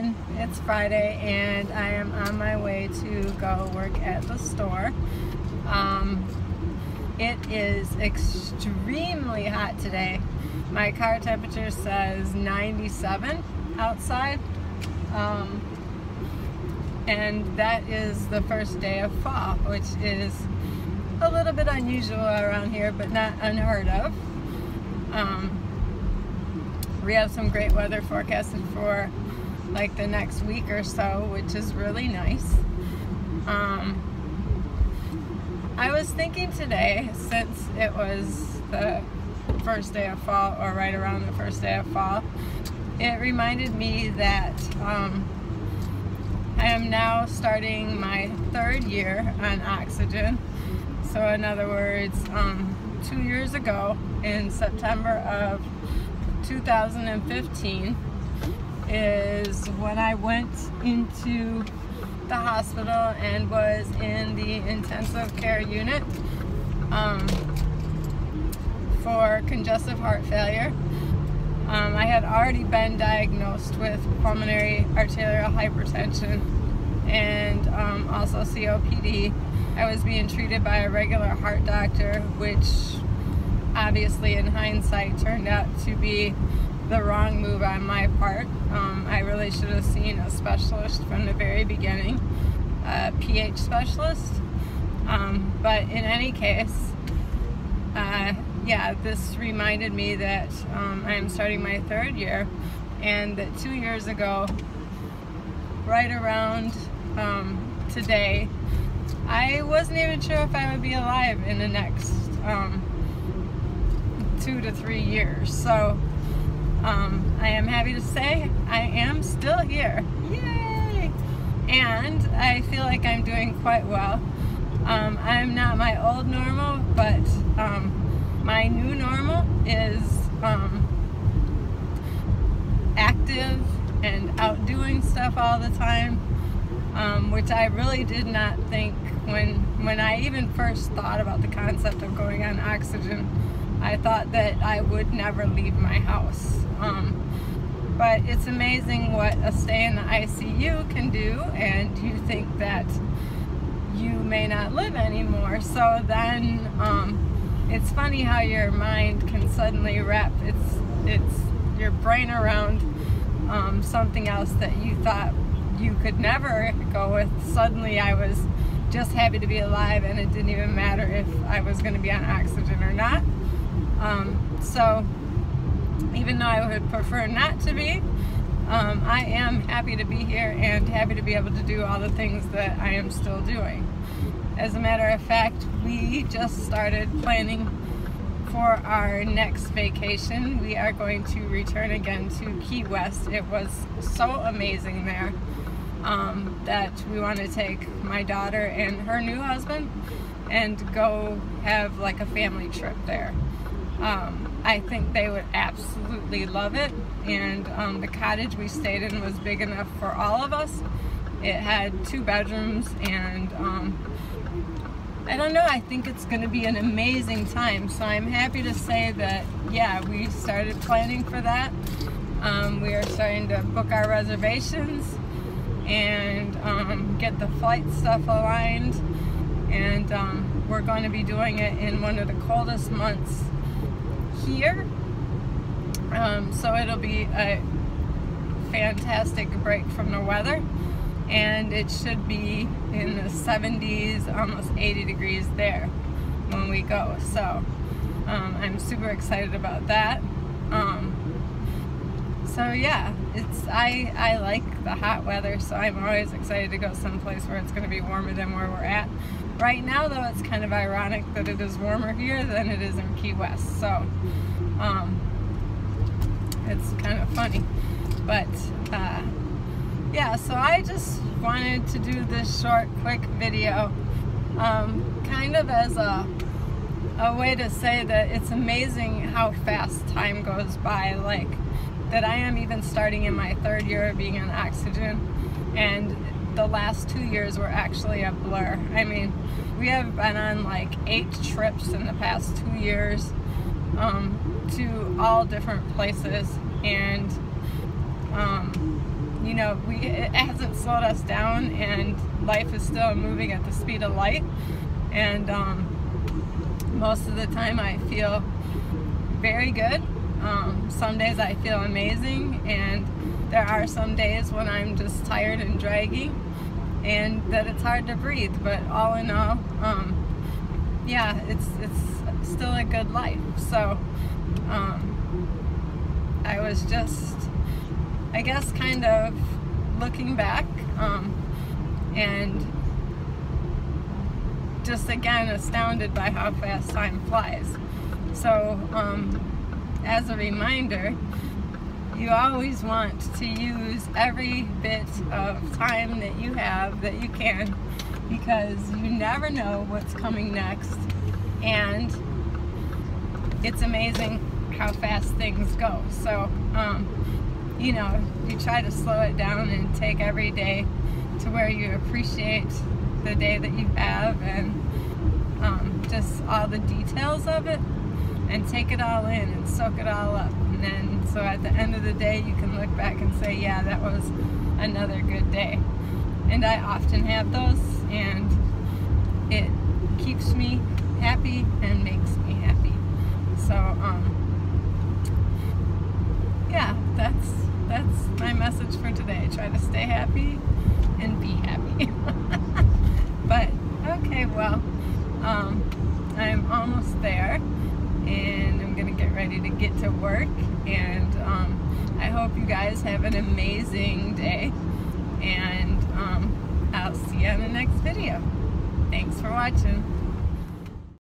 everyone. It's Friday and I am on my way to go work at the store. Um, it is extremely hot today. My car temperature says 97 outside. Um, and that is the first day of fall, which is a little bit unusual around here, but not unheard of. Um, we have some great weather forecasted for like the next week or so, which is really nice. Um, I was thinking today, since it was the first day of fall, or right around the first day of fall, it reminded me that um, I am now starting my third year on oxygen. So in other words, um, two years ago in September of 2015 is when I went into the hospital and was in the intensive care unit um, for congestive heart failure. Um, I had already been diagnosed with pulmonary arterial hypertension and um, also COPD. I was being treated by a regular heart doctor, which obviously in hindsight turned out to be the wrong move on my part. Um, I really should have seen a specialist from the very beginning, a PH specialist. Um, but in any case, uh, yeah, this reminded me that um, I am starting my third year and that two years ago, right around um, today, I wasn't even sure if I would be alive in the next um, two to three years. So um, I am happy to say I am still here. Yay! And I feel like I'm doing quite well. Um, I'm not my old normal, but um, my new normal is um, active and out doing stuff all the time, um, which I really did not think when when I even first thought about the concept of going on oxygen. I thought that I would never leave my house. Um, but it's amazing what a stay in the ICU can do, and you think that you may not live anymore. So then um, it's funny how your mind can suddenly wrap its its your brain around um, something else that you thought you could never go with. Suddenly, I was just happy to be alive, and it didn't even matter if I was going to be on oxygen or not. Um, so even though I would prefer not to be, um, I am happy to be here and happy to be able to do all the things that I am still doing. As a matter of fact, we just started planning for our next vacation. We are going to return again to Key West. It was so amazing there um, that we want to take my daughter and her new husband and go have like a family trip there. Um, I think they would absolutely love it. And um, the cottage we stayed in was big enough for all of us. It had two bedrooms and um, I don't know, I think it's going to be an amazing time. So I'm happy to say that, yeah, we started planning for that. Um, we are starting to book our reservations and um, get the flight stuff aligned. And um, we're going to be doing it in one of the coldest months here. Um, so it'll be a fantastic break from the weather. And it should be in the 70s, almost 80 degrees there when we go. So um, I'm super excited about that. Um, so yeah, it's I, I like the hot weather, so I'm always excited to go someplace where it's going to be warmer than where we're at. Right now, though, it's kind of ironic that it is warmer here than it is in Key West. So, um, it's kind of funny. But, uh, yeah, so I just wanted to do this short, quick video, um, kind of as a, a way to say that it's amazing how fast time goes by. Like, that I am even starting in my third year of being on oxygen. And the last two years were actually a blur. I mean, we have been on like eight trips in the past two years um, to all different places, and um, you know, we it hasn't slowed us down, and life is still moving at the speed of light. And um, most of the time, I feel very good. Um, some days I feel amazing, and there are some days when I'm just tired and draggy, and that it's hard to breathe. But all in all, um, yeah, it's it's still a good life. So um, I was just, I guess, kind of looking back um, and just again astounded by how fast time flies. So um, as a reminder, you always want to use every bit of time that you have that you can because you never know what's coming next. And it's amazing how fast things go. So um, you know you try to slow it down and take every day to where you appreciate the day that you have and um, just all the details of it and take it all in and soak it all up. And then so at the end of the day you can look back and say yeah that was another good day. And I often have those and it keeps me happy and makes me happy. So um yeah that's that's my message for today. Try to stay happy and be happy. But okay well um I'm almost there and I'm gonna get ready to get to work and um, I hope you guys have an amazing day and um, I'll see you on the next video. Thanks for watching.